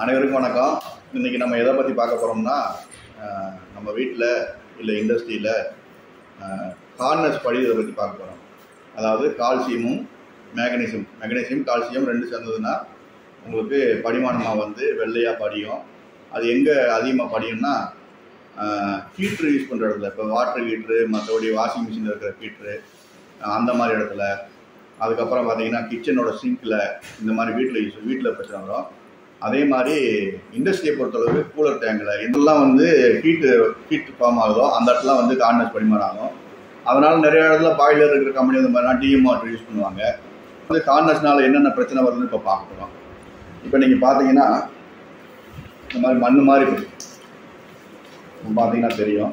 அனைவருக்கும் வணக்கம். இன்றைக்கி நம்ம எதை பற்றி பார்க்க போகிறோம்னா நம்ம வீட்டில் இல்லை இண்டஸ்ட்ரியில் ஹார்னஸ் படிவதை பற்றி பார்க்க போகிறோம் அதாவது கால்சியமும் மேக்னீசியம் மேக்னீசியம் கால்சியம் ரெண்டு சேர்ந்ததுன்னா உங்களுக்கு படிமானமாக வந்து வெள்ளையாக படியும். அது எங்கே அதிகமாக படியும்னா ஹீட்ரு யூஸ் பண்ணுற இடத்துல. இப்போ வாட்டர் ஹீட்ரு மற்றபடி வாஷிங் மிஷின் இருக்கிற ஹீட்ரு அந்த மாதிரி இடத்துல. அதுக்கப்புறம் பார்த்தீங்கன்னா கிச்சனோட சிங்கில் இந்த மாதிரி வீட்டில் யூஸ் வீட்டில் பிரச்சனை வரும் அதே மாதிரி இண்டஸ்ட்ரியை பொறுத்தளவு கூலர் டேங்கில் இதெல்லாம் வந்து ஹீட்டு ஹீட் ஃபார்ம் ஆகுதோ அந்த இடத்துல வந்து கார்னஸ் படிமானம் ஆகும். அதனால் நிறைய இடத்துல பாய்லர் இருக்கிற கம்பெனி அந்த மாதிரிலாம் டிஎம் வாட்டர் யூஸ் பண்ணுவாங்க. வந்து கார்னஸ்னால என்னென்ன பிரச்சனை வருதுன்னு இப்போ பார்க்குறோம் இப்போ நீங்கள் பார்த்தீங்கன்னா இந்த மாதிரி மண் மாதிரி பார்த்தீங்கன்னா தெரியும்.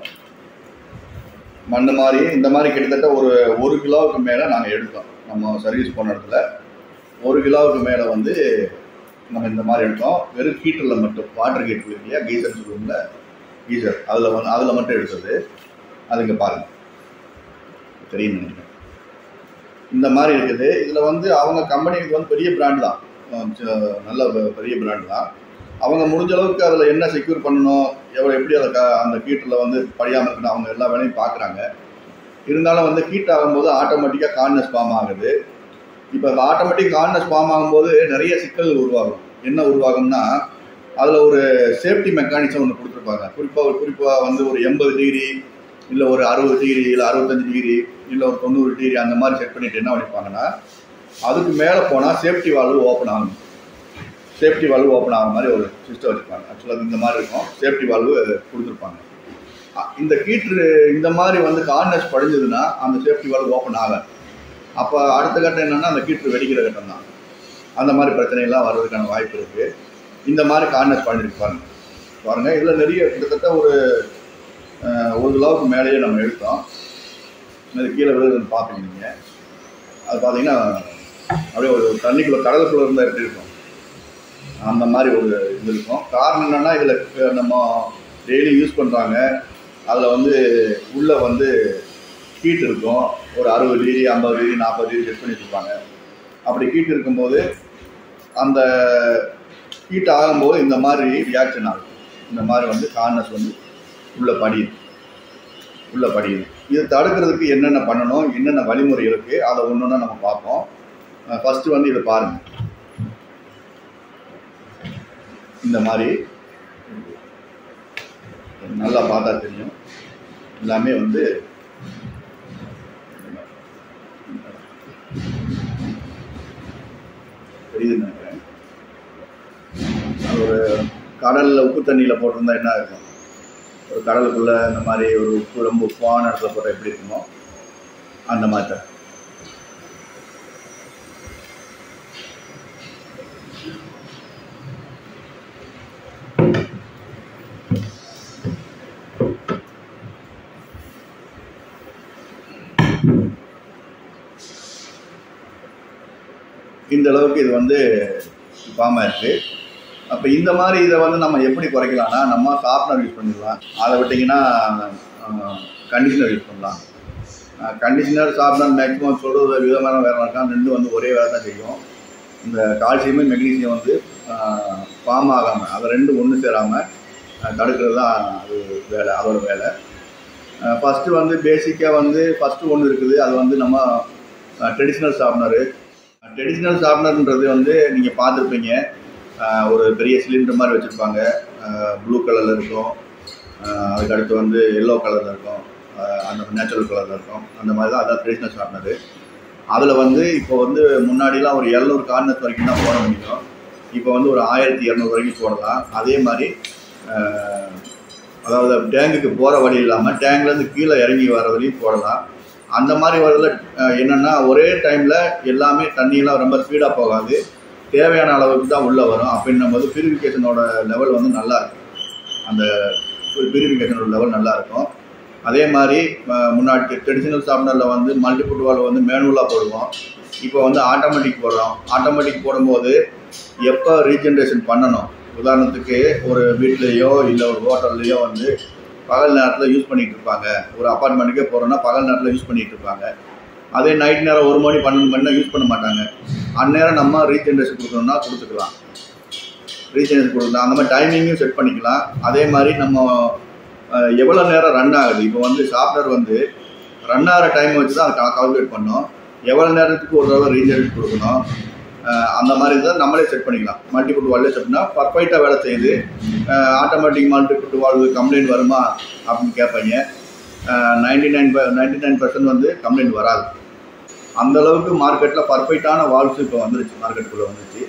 மண் மாதிரி இந்த மாதிரி கிட்டத்தட்ட ஒரு ஒரு கிலோவுக்கு மேலே நாங்கள் எடுத்தோம். நம்ம சர்வீஸ் போன இடத்துல ஒரு கிலோவுக்கு மேலே வந்து நம்ம இந்த மாதிரி எடுத்தோம். வெறும் ஹீட்டரில் மட்டும் வாட்டர் ஹீட்டர் இல்லையா? கீசர் ரூமில் கீசர் அதில் வந்து அதில் மட்டும் எடுத்தது. அது இங்கே பாருங்கள் தெரியும் நினைக்கிறேன். இந்த மாதிரி இருக்குது. இதில் வந்து அவங்க கம்பெனிக்கு வந்து பெரிய பிராண்ட் தான். நல்ல பெரிய பிராண்ட் தான். அவங்க முடிஞ்ச அளவுக்கு அதில் என்ன செக்யூர் பண்ணணும் எவ்வளோ எப்படி அதை க அந்த ஹீட்டரில் வந்து படியாமல் இருக்கணும் அவங்க எல்லா வேலையும் பார்க்குறாங்க இருந்தாலும் வந்து ஹீட் ஆகும்போது ஆட்டோமேட்டிக்காக கார்னஸ் ஃபார்ம் ஆகுது. இப்போ அந்த ஆட்டோமேட்டிக் கார்னஸ் ஃபார்ம் ஆகும்போது நிறைய சிக்கல்கள் உருவாகும். என்ன உருவாகும்னா அதில் ஒரு சேஃப்டி மெக்கானிசம் ஒன்று கொடுத்துருப்பாங்க. குறிப்பாக குறிப்பாக வந்து ஒரு எண்பது டிகிரி இல்லை ஒரு அறுபது டிகிரி இல்லை அறுபத்தஞ்சு டிகிரி இல்லை ஒரு தொண்ணூறு டிகிரி அந்த மாதிரி செட் பண்ணிட்டு என்ன பண்ணிப்பாங்கன்னா அதுக்கு மேலே போனால் சேஃப்டி வால்வு ஓப்பன் ஆகும். சேஃப்டி வால்வு ஓப்பன் ஆகிற மாதிரி ஒரு சிஸ்டம் வச்சுருப்பாங்க. ஆக்சுவலாக இந்த மாதிரி இருக்கும். சேஃப்டி வால்வு கொடுத்துருப்பாங்க. இந்த ஹீட்ரு இந்த மாதிரி வந்து கார்னஸ் படிஞ்சதுன்னா அந்த சேஃப்டி வால்வு ஓப்பன் ஆகாது. அப்போ அடுத்த கட்டம் என்னென்னா அந்த கீற்று வெடிக்கிற கட்டம் தான். அந்த மாதிரி பிரச்சனைகள்லாம் வர்றதுக்கான வாய்ப்பு இருக்குது இந்த மாதிரி கார்னர் பண்ணிருக்கு பாருங்க. இதில் நிறைய கிட்டத்தட்ட ஒரு ஒரு கிலோவுக்கு மேலேயே நம்ம எடுத்தோம். இது கீழே விழுதுன்னு பார்ப்பீங்க நீங்கள் அது பார்த்தீங்கன்னா அப்படியே ஒரு தண்ணிக்குள்ளே கடலுக்குள்ளே இருந்தால் எப்படி இருக்கும்? அந்த மாதிரி ஒரு இது இருக்கும். காரணம் என்னென்னா இதில் நம்ம டெய்லி யூஸ் பண்ணுறாங்க அதில் வந்து உள்ளே வந்து ஹீட் இருக்கும். ஒரு அறுபது டிகிரி ஐம்பது டிகிரி நாற்பது டிகிரி செட் பண்ணி வச்சுருப்பாங்க அப்படி ஹீட் இருக்கும்போது அந்த ஹீட் ஆகும்போது இந்த மாதிரி ரியாக்ஷன் ஆகும். இந்த மாதிரி வந்து கார்னஸ் வந்து உள்ளே படியுது உள்ளே படியுது இது தடுக்கிறதுக்கு என்னென்ன பண்ணணும் என்னென்ன வழிமுறை இருக்குது அதை ஒன்று ஒன்றா நம்ம பார்ப்போம். ஃபஸ்ட்டு வந்து இதை பாருங்கள் இந்த மாதிரி நல்லா பார்த்தா தெரியும். எல்லாமே வந்து புரியுதுன்னு நினைக்கிறேன். ஒரு கடலில் உப்பு தண்ணியில் போட்டிருந்தா என்ன இருக்கும் ஒரு கடலுக்குள்ளே இந்த மாதிரி ஒரு உப்பு ரொம்ப உப்பான இடத்துல போட்டால் எப்படி இருக்குமோ? அந்த மாதிரி இந்த அளவுக்கு இது வந்து ஃபார்மாக இருக்குது அப்போ இந்த மாதிரி இதை வந்து நம்ம எப்படி குறைக்கலாம்னா நம்ம ஷார்ப்னர் யூஸ் பண்ணிடலாம். அதை விட்டிங்கன்னா கண்டிஷனர் யூஸ் பண்ணலாம். கண்டிஷனர் ஷார்ப்னர் மேக்ஸிமம் சொல்கிறது விதமான வேலை இருக்கான் ரெண்டும் வந்து ஒரே வேலை தான் செய்யும். இந்த கால்சியமும் மெக்னீசியம் வந்து ஃபார்ம் ஆகாமல் அதை ரெண்டும் ஒன்று சேராமல் தடுக்கிறது தான் அது வேலை அதோட வேலை. ஃபஸ்ட்டு வந்து பேசிக்காக வந்து ஃபஸ்ட்டு ஒன்று இருக்குது. அது வந்து நம்ம ட்ரெடிஷ்னல் ஷார்ப்னரு ட்ரெடிஷ்னல் ஷார்ப்னர்ன்றது வந்து நீங்கள் பார்த்துருப்பீங்க. ஒரு பெரிய சிலிண்டர் மாதிரி வச்சுருப்பாங்க. ப்ளூ கலரில் இருக்கும். அதுக்கடுத்து அதுக்கு அடுத்து வந்து எல்லோ கலரில் இருக்கும். அந்த நேச்சுரல் கலரில் இருக்கும். அந்த மாதிரி தான் அதான் ட்ரெடிஷ்னல் ஷார்ப்னரு அதில் வந்து இப்போ வந்து முன்னாடிலாம் ஒரு எழுநூறு கார்னர்ஸ் வரைக்கும் தான் போட முடியும். இப்போ வந்து ஒரு ஆயிரத்தி இரநூறு வரைக்கும் போடலாம். அதே மாதிரி அதாவது டேங்குக்கு போகிற வழி இல்லாமல் டேங்க்லேருந்து கீழே இறங்கி வர வரையும் போடலாம். அந்த மாதிரி வரல என்னென்னா ஒரே டைமில் எல்லாமே தண்ணியெல்லாம் ரொம்ப ஸ்பீடாக போகாது. தேவையான அளவுக்கு தான் உள்ளே வரும். அப்படின்னும் போது பியூரிஃபிகேஷனோட லெவல் வந்து நல்லா இருக்கும். அந்த பியூரிஃபிகேஷனோட லெவல் நல்லா இருக்கும். அதே மாதிரி முன்னாடி ட்ரெடிஷ்னல் சாப்னரில் வந்து மல்டிபுட் வால் வந்து மேனுவலாக போடுவோம். இப்போ வந்து ஆட்டோமேட்டிக் போடுறோம். ஆட்டோமேட்டிக் போடும்போது எப்போ ரீஜென்ரேஷன் பண்ணணும்? உதாரணத்துக்கு ஒரு வீட்லேயோ இல்லை ஒரு ஹோட்டல்லையோ வந்து பகல் நேரத்தில் யூஸ் பண்ணிகிட்டு இருப்பாங்க. ஒரு அப்பார்ட்மெண்ட்டுக்கே போகிறோன்னா பகல் நேரத்தில் யூஸ் பண்ணிகிட்டு இருப்பாங்க. அதே நைட் நேரம் ஒரு மணி பன்னெண்டு மணினா யூஸ் பண்ண மாட்டாங்க. அந்நேரம் நம்ம ரீஜென்ரேஷன் கொடுக்கணும்னா கொடுத்துக்கலாம். ரீஜென்ரேஷன் கொடுக்கலாம் அந்த மாதிரி டைமிங்கும் செட் பண்ணிக்கலாம். அதே மாதிரி நம்ம எவ்வளோ நேரம் ரன் ஆகுது? இப்போ வந்து சாஃப்ட்வேர் வந்து ரன் ஆகிற டைம் வச்சு தான் அதை கால்குலேட் பண்ணோம். எவ்வளோ நேரத்துக்கு ஒரு தடவை ரீசேஞ்ச் கொடுக்கணும்? அந்த மாதிரி இருந்தால் நம்மளே செட் பண்ணிக்கலாம். மல்டிபிள் வால்வே பண்ணால் பர்ஃபெக்டாக வேலை செய்யுது. ஆட்டோமேட்டிக் மல்டிபுட் வால்வு கம்ப்ளைண்ட் வருமா அப்படின்னு கேட்பீங்க. Ninety nine ninety nine percent வந்து கம்ப்ளைண்ட் வராது. அந்தளவுக்கு மார்க்கெட்டில் பர்ஃபெக்டான வால்வ்ஸ் இப்போ வந்துருச்சு மார்க்கெட்டுக்குள்ளே வந்துருச்சு.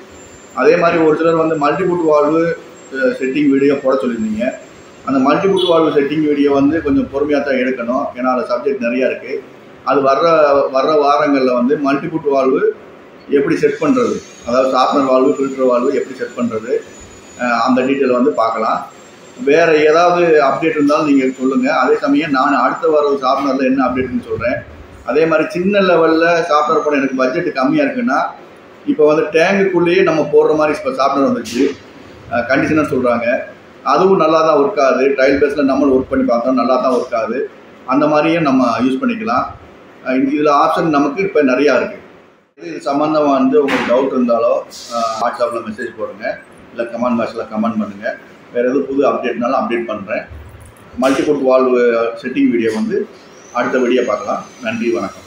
அதே மாதிரி ஒரு சிலர் வந்து மல்டிபுட் வால்வு செட்டிங் வீடியோ போட சொல்லியிருந்தீங்க. அந்த மல்டிபுட் வால்வு செட்டிங் வீடியோ வந்து கொஞ்சம் பொறுமையாக தான் எடுக்கணும். ஏன்னா அது சப்ஜெக்ட் நிறையா இருக்குது அது வர்ற வர்ற வாரங்களில் வந்து மல்டிபுட் வால்வு எப்படி செட் பண்ணுறது அதாவது சாஃப்ட்வேர் வால்வு ஃபில்டர் வால்வு எப்படி செட் பண்ணுறது அந்த டீட்டெயில் வந்து பார்க்கலாம். வேறு ஏதாவது அப்டேட் இருந்தாலும் நீங்கள் சொல்லுங்கள் அதே சமயம் நான் அடுத்த வர சாஃப்ட்வேரில் என்ன அப்டேட்னு சொல்கிறேன் அதே மாதிரி சின்ன லெவலில் சாஃப்ட்வேர் போட எனக்கு பட்ஜெட் கம்மியாக இருக்குன்னா இப்போ வந்து டேங்குக்குள்ளேயே நம்ம போடுற மாதிரி இப்போ சாஃப்ட்வேர் வந்துச்சு கண்டிஷனர் சொல்கிறாங்க அதுவும் நல்லா தான் ஒர்க் ஆகுது ட்ரையல் பேஸில் நம்மளும் ஒர்க் பண்ணி பார்த்தோம் நல்லா தான் ஒர்க் ஆகுது. அந்த மாதிரியும் நம்ம யூஸ் பண்ணிக்கலாம். இதில் ஆப்ஷன் நமக்கு இப்போ நிறையா இருக்குது இது சம்மந்தமாக வந்து உங்களுக்கு டவுட் இருந்தாலோ வாட்ஸ்அப்பில் மெசேஜ் போடுங்க. இல்லை கமெண்ட் பாக்ஸில் கமெண்ட் பண்ணுங்கள் வேறு எதுவும் புது அப்டேட்னாலும் அப்டேட் பண்ணுறேன் மல்டிபுட் வால்வு செட்டிங் வீடியோ வந்து அடுத்த வீடியோ பார்க்கலாம். நன்றி வணக்கம்.